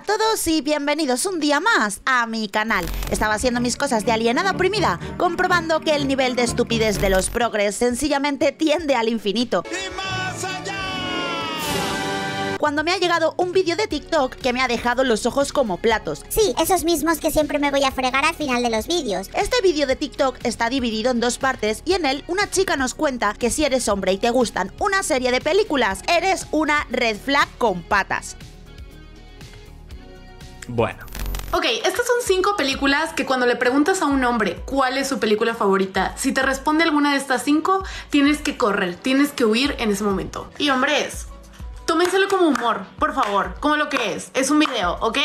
a todos y bienvenidos un día más a mi canal. Estaba haciendo mis cosas de alienada oprimida, comprobando que el nivel de estupidez de los progres sencillamente tiende al infinito. Cuando me ha llegado un vídeo de TikTok que me ha dejado los ojos como platos. Sí, esos mismos que siempre me voy a fregar al final de los vídeos. Este vídeo de TikTok está dividido en dos partes y en él una chica nos cuenta que si eres hombre y te gustan una serie de películas, eres una red flag con patas. Bueno. Ok, estas son cinco películas que cuando le preguntas a un hombre cuál es su película favorita, si te responde alguna de estas cinco, tienes que correr, tienes que huir en ese momento. Y hombres, tómenselo como humor, por favor, como lo que es. Es un video, ¿ok?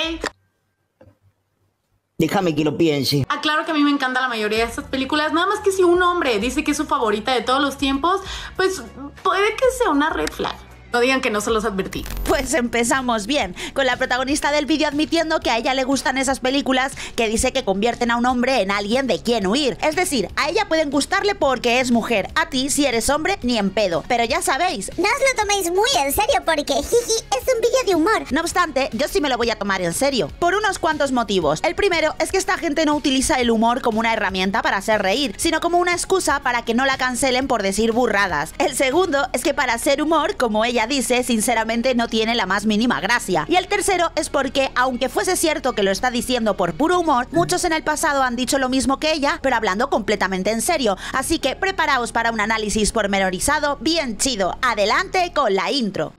Déjame que lo piense. Aclaro que a mí me encanta la mayoría de estas películas, nada más que si un hombre dice que es su favorita de todos los tiempos, pues puede que sea una red flag. No digan que no se los advertí. Pues empezamos bien, con la protagonista del vídeo admitiendo que a ella le gustan esas películas que dice que convierten a un hombre en alguien de quien huir. Es decir, a ella pueden gustarle porque es mujer, a ti si eres hombre ni en pedo. Pero ya sabéis, No os lo toméis muy en serio porque jiji es un vídeo de humor. No obstante, yo sí me lo voy a tomar en serio, por unos cuantos motivos. El primero es que esta gente no utiliza el humor como una herramienta para hacer reír, sino como una excusa para que no la cancelen por decir burradas. El segundo es que para hacer humor, como ella dice, sinceramente no tiene la más mínima gracia. Y el tercero es porque, aunque fuese cierto que lo está diciendo por puro humor, muchos en el pasado han dicho lo mismo que ella, pero hablando completamente en serio. Así que preparaos para un análisis pormenorizado bien chido. Adelante con la intro.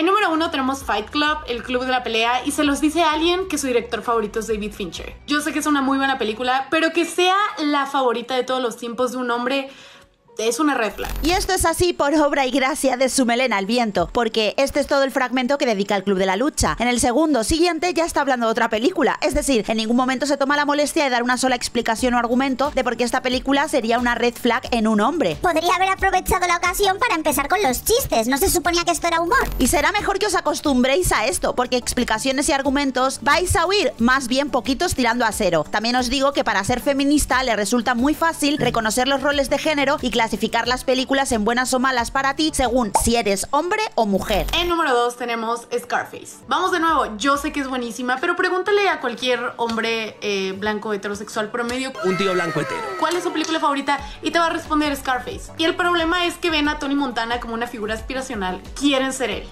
En número uno tenemos Fight Club, el club de la pelea, y se los dice a alguien que su director favorito es David Fincher. Yo sé que es una muy buena película, pero que sea la favorita de todos los tiempos de un hombre es una red flag. Y esto es así por obra y gracia de su melena al viento, porque este es todo el fragmento que dedica al Club de la Lucha. En el segundo siguiente ya está hablando de otra película, es decir, en ningún momento se toma la molestia de dar una sola explicación o argumento de por qué esta película sería una red flag en un hombre. Podría haber aprovechado la ocasión para empezar con los chistes. No se suponía que esto era humor. Y será mejor que os acostumbréis a esto, porque explicaciones y argumentos vais a oír, más bien poquitos tirando a cero. También os digo que para ser feminista le resulta muy fácil reconocer los roles de género y clasificar las películas en buenas o malas para ti según si eres hombre o mujer. En número dos tenemos Scarface. Vamos de nuevo, yo sé que es buenísima, pero pregúntale a cualquier hombre eh, blanco heterosexual promedio Un tío blanco hetero. cuál es su película favorita y te va a responder Scarface. Y el problema es que ven a Tony Montana como una figura aspiracional, quieren ser él.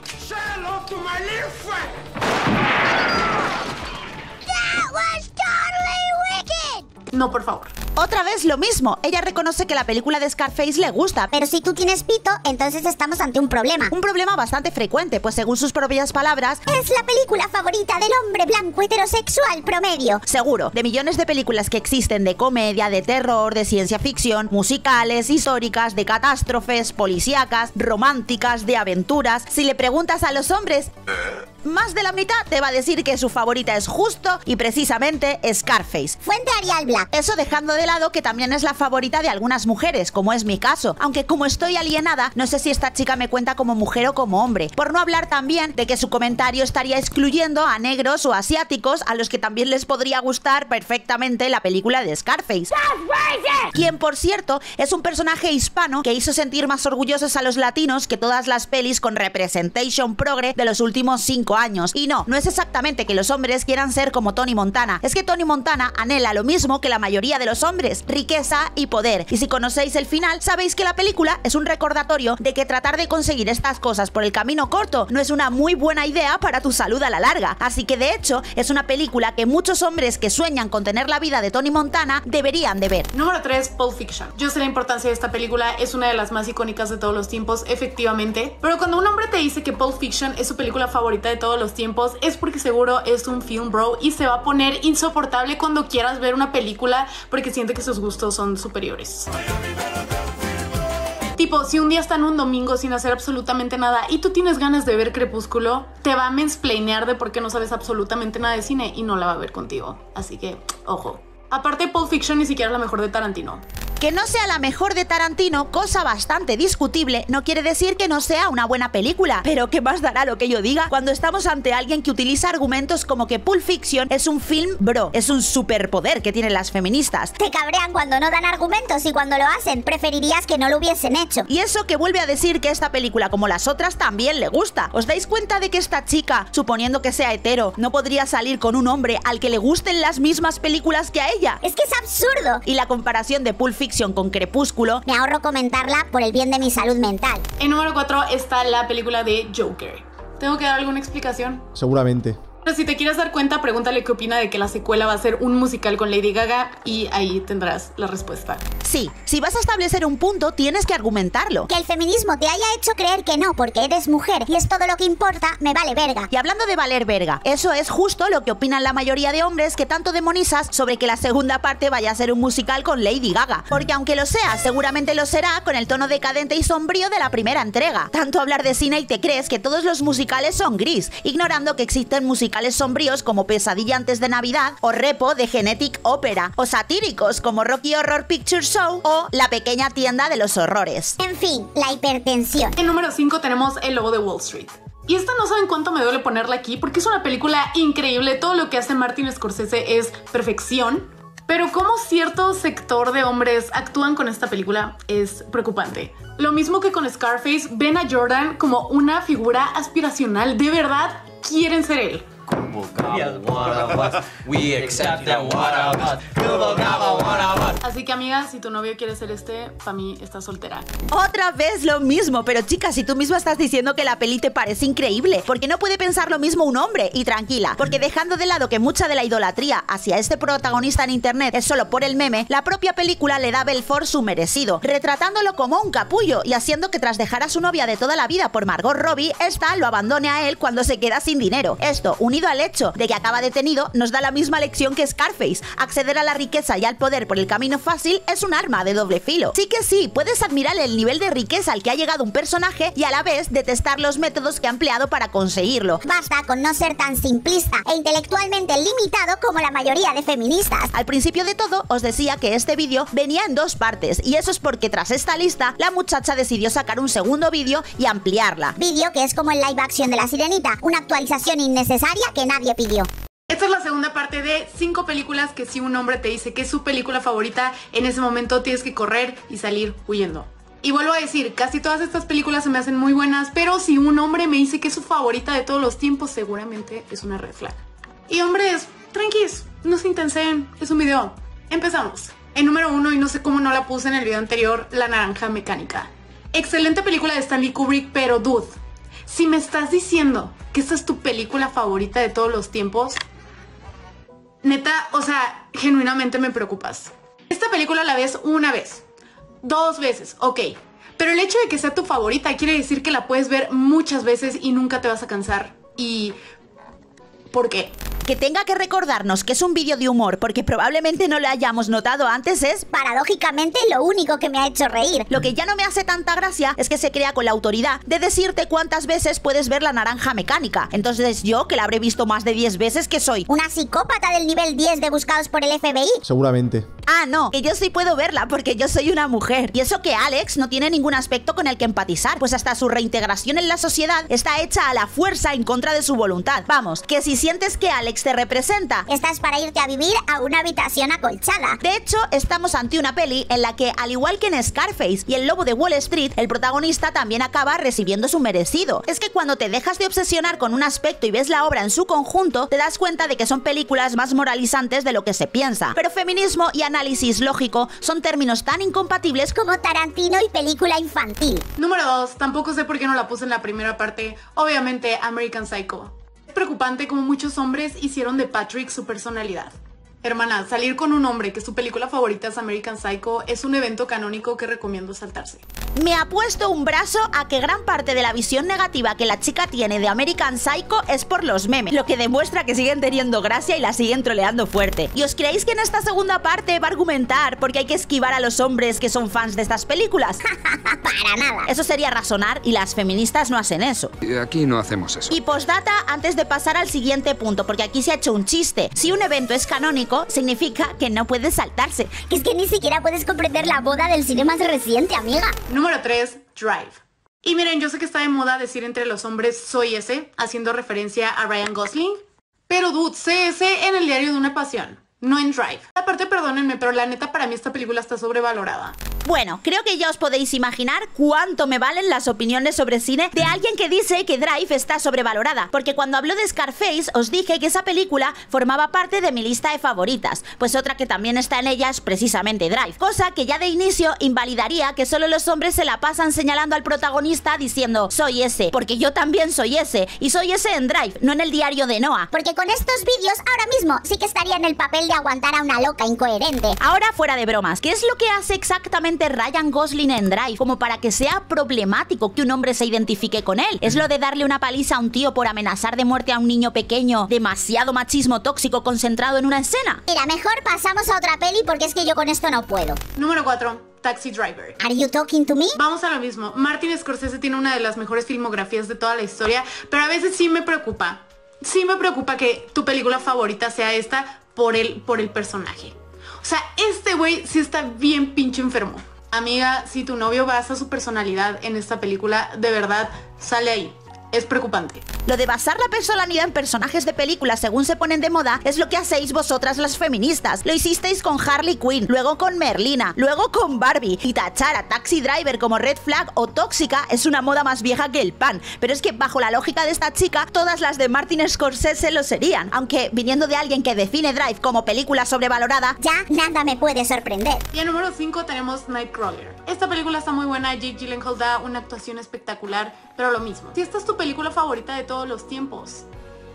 No, por favor. Otra vez lo mismo, ella reconoce que la película de Scarface le gusta, Pero si tú tienes pito, entonces estamos ante un problema. un problema bastante frecuente, pues según sus propias palabras, Es la película favorita del hombre blanco heterosexual promedio. Seguro, de millones de películas que existen de comedia, de terror, de ciencia ficción, musicales, históricas, de catástrofes, policíacas, románticas, de aventuras, si le preguntas a los hombres, más de la mitad te va a decir que su favorita es justo y precisamente Scarface. Fuente Arial Black. Eso dejando de lado que también es la favorita de algunas mujeres, como es mi caso. Aunque como estoy alienada, no sé si esta chica me cuenta como mujer o como hombre. Por no hablar también de que su comentario estaría excluyendo a negros o asiáticos a los que también les podría gustar perfectamente la película de Scarface. Quien, por cierto, es un personaje hispano que hizo sentir más orgullosos a los latinos que todas las pelis con representation progre de los últimos cinco años. Y no, no es exactamente que los hombres quieran ser como Tony Montana, es que Tony Montana anhela lo mismo que la mayoría de los hombres, riqueza y poder. Y si conocéis el final, sabéis que la película es un recordatorio de que tratar de conseguir estas cosas por el camino corto no es una muy buena idea para tu salud a la larga. Así que de hecho, es una película que muchos hombres que sueñan con tener la vida de Tony Montana deberían de ver. Número 3, Pulp Fiction. Yo sé la importancia de esta película, es una de las más icónicas de todos los tiempos, efectivamente. Pero cuando un hombre te dice que Pulp Fiction es su película favorita de todos los tiempos, es porque seguro es un film bro y se va a poner insoportable cuando quieras ver una película porque siente que sus gustos son superiores. Tipo, si un día están un domingo sin hacer absolutamente nada y tú tienes ganas de ver Crepúsculo, te va a mansplainear de por qué no sabes absolutamente nada de cine y no la va a ver contigo. Así que, ojo. Aparte, Pulp Fiction ni siquiera es la mejor de Tarantino. Que no sea la mejor de Tarantino, cosa bastante discutible, no quiere decir que no sea una buena película. Pero ¿qué más dará lo que yo diga cuando estamos ante alguien que utiliza argumentos como que Pulp Fiction es un film bro, es un superpoder que tienen las feministas? Te cabrean cuando no dan argumentos y cuando lo hacen preferirías que no lo hubiesen hecho. Y eso que vuelve a decir que esta película, como las otras, también le gusta. ¿Os dais cuenta de que esta chica, suponiendo que sea hetero, no podría salir con un hombre al que le gusten las mismas películas que a ella? Es que es absurdo. Y la comparación de Pulp Fiction con Crepúsculo Me ahorro comentarla por el bien de mi salud mental. En número 4 está la película de Joker. ¿Tengo que dar alguna explicación? Seguramente. Pero si te quieres dar cuenta, pregúntale qué opina de que la secuela va a ser un musical con Lady Gaga y ahí tendrás la respuesta. Sí, si vas a establecer un punto, tienes que argumentarlo. Que el feminismo te haya hecho creer que no porque eres mujer y es todo lo que importa, me vale verga. Y hablando de valer verga, eso es justo lo que opinan la mayoría de hombres que tanto demonizas sobre que la segunda parte vaya a ser un musical con Lady Gaga. Porque aunque lo sea, seguramente lo será con el tono decadente y sombrío de la primera entrega. Tanto hablar de cine y te crees que todos los musicales son gris, ignorando que existen musicales sombríos como Pesadilla antes de Navidad o Repo de Genetic Opera, o satíricos como Rocky Horror Picture Show o La pequeña tienda de los horrores. En fin, la hipertensión. En número 5 tenemos El Lobo de Wall Street. Y esta no saben cuánto me duele ponerla aquí porque es una película increíble. Todo lo que hace Martin Scorsese es perfección. Pero cómo cierto sector de hombres actúan con esta película es preocupante. Lo mismo que con Scarface, ven a Jordan como una figura aspiracional. De verdad quieren ser él. We accept them one of us. Google Gaba one of us. Así que amiga, si tu novio quiere ser este, para mí está soltera. Otra vez lo mismo, pero chicas, si tú misma estás diciendo que la peli te parece increíble, porque no puede pensar lo mismo un hombre? Y tranquila, porque dejando de lado que mucha de la idolatría hacia este protagonista en internet es solo por el meme, la propia película le da a Belfort su merecido, retratándolo como un capullo y haciendo que tras dejar a su novia de toda la vida por Margot Robbie, esta lo abandone a él cuando se queda sin dinero. Esto, unido al hecho de que acaba detenido, nos da la misma lección que Scarface. Acceder a la riqueza y al poder por el camino fácil es un arma de doble filo. Sí que sí, puedes admirar el nivel de riqueza al que ha llegado un personaje y a la vez detestar los métodos que ha empleado para conseguirlo. Basta con no ser tan simplista e intelectualmente limitado como la mayoría de feministas. Al principio de todo, os decía que este vídeo venía en dos partes, y eso es porque tras esta lista, la muchacha decidió sacar un segundo vídeo y ampliarla. Vídeo que es como el live action de la sirenita, una actualización innecesaria que nadie pidió. Esta es la segunda parte de cinco películas que si un hombre te dice que es su película favorita, en ese momento tienes que correr y salir huyendo. Y vuelvo a decir, casi todas estas películas se me hacen muy buenas, pero si un hombre me dice que es su favorita de todos los tiempos, seguramente es una red flag. Y hombres, tranquis, no se intensen, es un video. Empezamos. En número uno, y no sé cómo no la puse en el video anterior, La Naranja Mecánica. Excelente película de Stanley Kubrick, pero dude, si me estás diciendo que esta es tu película favorita de todos los tiempos, neta, o sea, genuinamente me preocupas. Esta película la ves una vez, dos veces, ok. Pero el hecho de que sea tu favorita quiere decir que la puedes ver muchas veces y nunca te vas a cansar. Y... ¿Por qué? Que tenga que recordarnos que es un vídeo de humor porque probablemente no lo hayamos notado antes es Paradójicamente, lo único que me ha hecho reír. Lo que ya no me hace tanta gracia es que se crea con la autoridad de decirte cuántas veces puedes ver la naranja mecánica. Entonces yo, que la habré visto más de 10 veces, que soy? Una psicópata del nivel 10 de buscados por el FBI. Seguramente. Ah, no, que yo sí puedo verla porque yo soy una mujer. Y eso que Alex no tiene ningún aspecto con el que empatizar, pues hasta su reintegración en la sociedad está hecha a la fuerza en contra de su voluntad. Vamos, que si sientes que Alex te representa, Estás para irte a vivir a una habitación acolchada. De hecho, estamos ante una peli en la que, al igual que en Scarface y El Lobo de Wall Street, el protagonista también acaba recibiendo su merecido. Es que cuando te dejas de obsesionar con un aspecto y ves la obra en su conjunto, te das cuenta de que son películas más moralizantes de lo que se piensa. Pero feminismo y análisis lógico son términos tan incompatibles como Como Tarantino y película infantil. Número 2, tampoco sé por qué no la puse en la primera parte. Obviamente, American Psycho. Preocupante como muchos hombres hicieron de Patrick su personalidad. Hermana, salir con un hombre que su película favorita es American Psycho es un evento canónico que recomiendo saltarse. Me ha puesto un brazo a que gran parte de la visión negativa que la chica tiene de American Psycho es por los memes, lo que demuestra que siguen teniendo gracia y la siguen troleando fuerte. ¿Y os creéis que en esta segunda parte va a argumentar porque hay que esquivar a los hombres que son fans de estas películas? Para nada. Eso sería razonar y las feministas no hacen eso. Aquí no hacemos eso. Y postdata antes de pasar al siguiente punto, porque aquí se ha hecho un chiste. Si un evento es canónico, significa que no puede saltarse. Que es que ni siquiera puedes comprender la boda del cine más reciente, amiga. Número 3, Drive. Y miren, yo sé que está de moda decir entre los hombres soy ese, haciendo referencia a Ryan Gosling. Pero dude, sé ese en el diario de una pasión no en Drive. Aparte, perdónenme, pero la neta para mí esta película está sobrevalorada. Bueno, creo que ya os podéis imaginar cuánto me valen las opiniones sobre cine de alguien que dice que Drive está sobrevalorada, porque cuando habló de Scarface os dije que esa película formaba parte de mi lista de favoritas, pues otra que también está en ella es precisamente Drive, cosa que ya de inicio invalidaría que solo los hombres se la pasan señalando al protagonista diciendo soy ese, porque yo también soy ese, y soy ese en Drive, no en el diario de Noah. Porque con estos vídeos ahora mismo sí que estaría en el papel de aguantar a una loca incoherente. Ahora fuera de bromas, ¿qué es lo que hace exactamente Ryan Gosling en Drive como para que sea problemático que un hombre se identifique con él? ¿Es lo de darle una paliza a un tío por amenazar de muerte a un niño pequeño? ¿Demasiado machismo tóxico concentrado en una escena? Mira, mejor pasamos a otra peli porque es que yo con esto no puedo. Número 4. Taxi Driver. Are you talking to me? Vamos a lo mismo. Martin Scorsese tiene una de las mejores filmografías de toda la historia, pero a veces sí me preocupa. Sí me preocupa que tu película favorita sea esta por el, por el personaje. O sea, este güey sí está bien pinche enfermo. Amiga, si tu novio basa su personalidad en esta película, de verdad, sale ahí es preocupante. Lo de basar la personalidad en personajes de películas según se ponen de moda es lo que hacéis vosotras las feministas. Lo hicisteis con Harley Quinn, luego con Merlina, luego con Barbie y tachar a Taxi Driver como red flag o tóxica es una moda más vieja que el pan. Pero es que bajo la lógica de esta chica, todas las de Martin Scorsese lo serían. Aunque viniendo de alguien que define Drive como película sobrevalorada, ya nada me puede sorprender. Y en número 5 tenemos Nightcrawler. Esta película está muy buena, Jake Gyllenhaal da una actuación espectacular, pero lo mismo. Si esta es tu película favorita de todos los tiempos.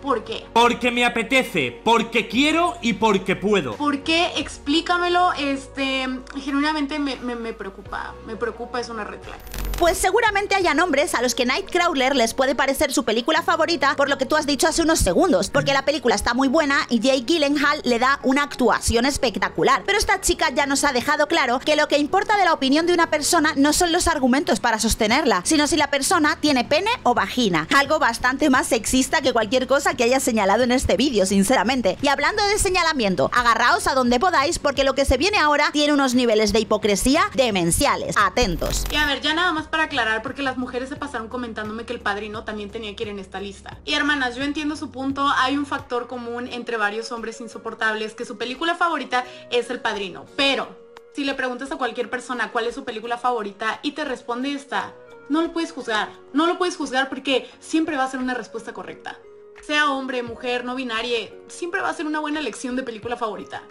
¿Por qué? Porque me apetece, porque quiero y porque puedo. ¿Por qué? Explícamelo. Este, genuinamente me, me preocupa. Me preocupa, es una red flag. Pues seguramente hayan hombres a los que Nightcrawler les puede parecer su película favorita por lo que tú has dicho hace unos segundos, porque la película está muy buena y Jake Gyllenhaal le da una actuación espectacular. Pero esta chica ya nos ha dejado claro que lo que importa de la opinión de una persona no son los argumentos para sostenerla, sino si la persona tiene pene o vagina. Algo bastante más sexista que cualquier cosa que haya señalado en este vídeo, sinceramente. Y hablando de señalamiento, agarraos a donde podáis porque lo que se viene ahora tiene unos niveles de hipocresía demenciales. Atentos. Y a ver, ya nada más para aclarar porque las mujeres se pasaron comentándome que el padrino también tenía que ir en esta lista. Y hermanas, yo entiendo su punto, hay un factor común entre varios hombres insoportables que su película favorita es el padrino. Pero, si le preguntas a cualquier persona cuál es su película favorita y te responde esta, no lo puedes juzgar. No lo puedes juzgar porque siempre va a ser una respuesta correcta. Sea hombre, mujer, no binaria, siempre va a ser una buena elección de película favorita.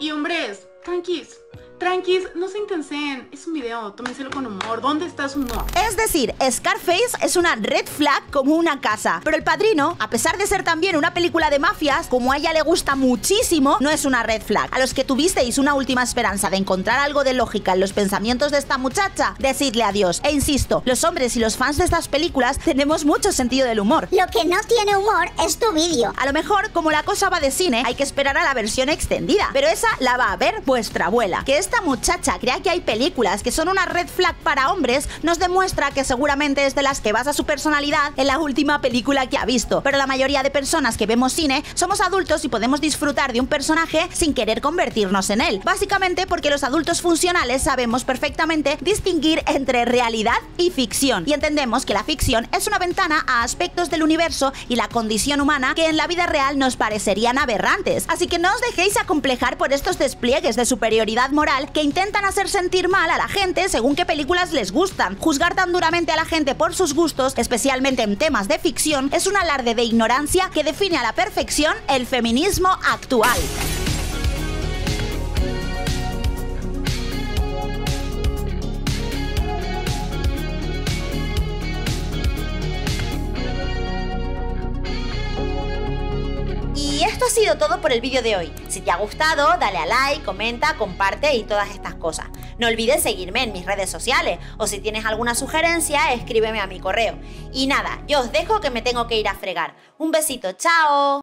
Y hombres, tranquis, Tranquis, no se intensen, es un video, tómenselo con humor. ¿Dónde está su humor? Es decir, Scarface es una red flag como una casa. Pero El Padrino, a pesar de ser también una película de mafias, como a ella le gusta muchísimo, no es una red flag. A los que tuvisteis una última esperanza de encontrar algo de lógica en los pensamientos de esta muchacha, decidle adiós. E insisto, los hombres y los fans de estas películas tenemos mucho sentido del humor. Lo que no tiene humor es tu vídeo. A lo mejor, como la cosa va de cine, hay que esperar a la versión extendida. Pero esa la va a ver vuestra abuela, que es esta muchacha crea que hay películas que son una red flag para hombres, nos demuestra que seguramente es de las que basa su personalidad en la última película que ha visto. Pero la mayoría de personas que vemos cine somos adultos y podemos disfrutar de un personaje sin querer convertirnos en él. Básicamente porque los adultos funcionales sabemos perfectamente distinguir entre realidad y ficción. Y entendemos que la ficción es una ventana a aspectos del universo y la condición humana que en la vida real nos parecerían aberrantes. Así que no os dejéis acomplejar por estos despliegues de superioridad moral que intentan hacer sentir mal a la gente según qué películas les gustan. Juzgar tan duramente a la gente por sus gustos, especialmente en temas de ficción, es un alarde de ignorancia que define a la perfección el feminismo actual. Todo por el vídeo de hoy. Si te ha gustado, dale a like, comenta, comparte y todas estas cosas. No olvides seguirme en mis redes sociales o si tienes alguna sugerencia, escríbeme a mi correo. Y nada, yo os dejo que me tengo que ir a fregar. Un besito, chao.